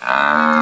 Ah.